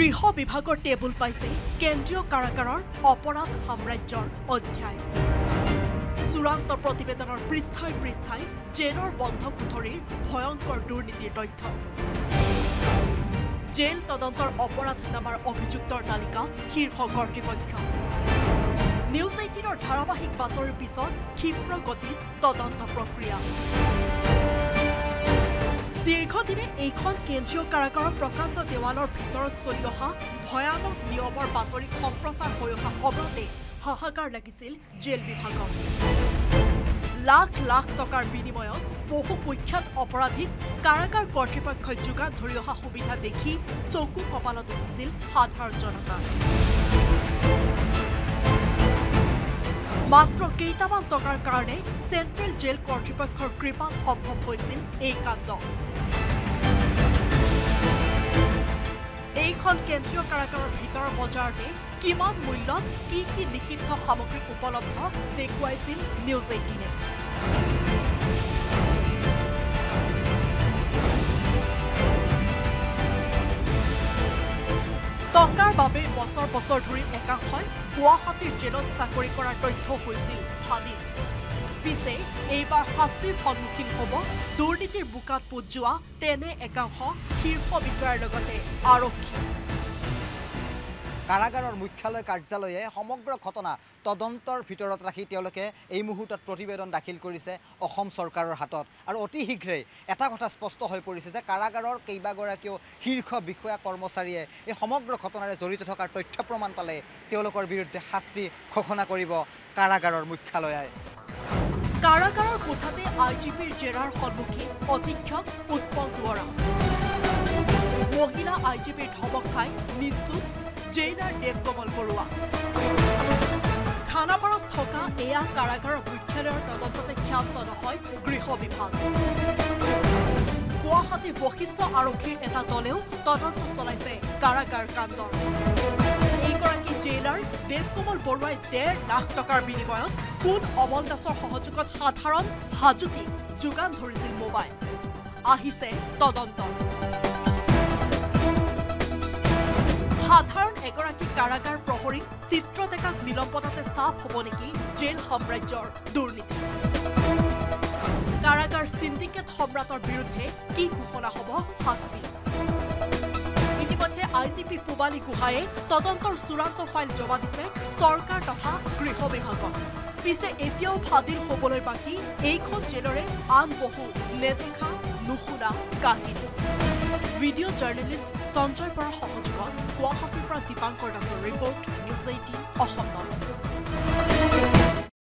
গৃহ বিভাগৰ টেবুল পাইছে কেন্দ্ৰীয় কাৰাগাৰৰ অপৰাধ সাম্ৰাজ্যৰ অধ্যায়। চূড়ান্ত প্ৰতিবেদনৰ পৃষ্ঠাই পৃষ্ঠাই জেলৰ বন্ধ কোঠৰীৰ ভয়ংকৰ দুৰ্নীতিৰ তথ্য। জেল তদন্তৰ অপৰাধনামাৰ অভিযুক্তৰ তালিকা শীৰ্ষ কৰ্তৃপক্ষ। নিউজ এইটিনৰ ধাৰাবাহিক বাতৰিৰ পিছত ক্ষীপ্ৰ গতিত তদন্ত প্ৰক্ৰিয়া। দীৰ্ঘদিনে এইখন কেন্দ্ৰীয় কাৰাগাৰৰ প্ৰকাণ্ড দেৱালৰ ভিতৰত চলি অহা ভয়ানক নিয়মৰ বাতৰি সম্প্ৰচাৰ হৈ অহা সময়তে হাহাকাৰ লাগিছিল জেল বিভাগক। লাখ লাখ টকাৰ বিনিময়ত বহু কুখ্যাত অপৰাধীক কাৰাগাৰ কৰ্তৃপক্ষই যোগান ধৰি অহা সুবিধা দেখি চকু কপালত উঠিছিল সাধাৰণ জনতা। মাত্ৰ কেইটামান টকাৰ কাৰণে চেণ্ট্ৰেল জেল কৰ্তৃপক্ষৰ কৃপাত সম্ভৱ হৈছিল এই কাণ্ড। এইখন কেন্দ্ৰীয় কাৰাগাৰৰ ভিতৰৰ বজাৰতে কিমান মূল্যত কি কি নিষিদ্ধ সামগ্ৰী উপলব্ধ দেখুৱাইছিল নিউজ এইটিনে। টকাৰ বাবে বছৰ বছৰ ধৰি একাংশই গুৱাহাটীৰ জেলত চাকৰি কৰাৰ তথ্য হৈছিল ফাদিল পিছে এইবাৰ শাস্তিৰ সন্মুখীন হ'ব। দুৰ্নীতিৰ বোকাত পোত যোৱা তেনে একাংশ শীৰ্ষ বিষয়াৰ লগতে আৰক্ষী। কাৰাগাৰৰ মুখ্যালয় কাৰ্যালয়ে সমগ্ৰ ঘটনা তদন্তৰ ভিতৰত ৰাখি তেওঁলোকে এই মুহূৰ্তত প্ৰতিবেদন দাখিল কৰিছে অসম চৰকাৰৰ হাতত। আৰু অতি শীঘ্ৰেই এটা কথা স্পষ্ট হৈ পৰিছে যে কাৰাগাৰৰ কেইবাগৰাকীও শীৰ্ষ বিষয়া কৰ্মচাৰীয়ে এই সমগ্ৰ ঘটনাৰে জড়িত থকাৰ তথ্য প্ৰমাণ পালে তেওঁলোকৰ বিৰুদ্ধে শাস্তি ঘোষণা কৰিব কাৰাগাৰৰ মুখ্যালয়ে। কাৰাগাৰৰ কোঠাতে আই জি পিৰ জেৰাৰ সন্মুখীন অধীক্ষক উৎপল দুৱৰা। মহিলা আই জি পিৰ ধমক খাই নিশ্চুত জেইলাৰ দেৱকমল বৰুৱা। খানাপাৰত থকা এয়া কাৰাগাৰৰ মুখ্যালয়ৰ তদন্ততে ক্ষান্ত নহয় গৃহ বিভাগ। গুৱাহাটীৰ বশিষ্ঠ আৰক্ষীৰ এটা দলেও তদন্ত চলাইছে কাৰাগাৰ কাণ্ডৰ। জেইলাৰ দেৱকমল বৰুৱাই ডেৰ লাখ টকাৰ বিনিময়ত কোন অমল দাসৰ সহযোগত সাধাৰণ হাজোতিক যোগান ধৰিছিল মোবাইল? আহিছে তদন্ত। সাধাৰণ এগৰাকী কাৰাগাৰ প্ৰহৰীক চিত্ৰ ডেকাক নিলম্বনতে চাপ হ'ব নেকি জেল সাম্ৰাজ্যৰ দুৰ্নীতি? কাৰাগাৰ চিণ্ডিকেট সম্ৰাটৰ বিৰুদ্ধে কি ঘোষণা হ'ব শাস্তি? পি পূবালী গোহাঁয়ে তদন্তৰ চূড়ান্ত ফাইল জমা দিছে চৰকাৰ তথা গৃহ বিভাগক পিছে এতিয়াও ফাদিল হ'বলৈ বাকী এইখন জেলৰে আন বহু নেদেখা নুশুনা কাহিনী। ভিডিঅ' জাৰ্নেলিষ্ট সঞ্জয় বৰাৰ সহযোগত গুৱাহাটীৰ পৰা দীপাংকৰ দাসৰ ৰিপৰ্ট নিউজ এইটিন অসম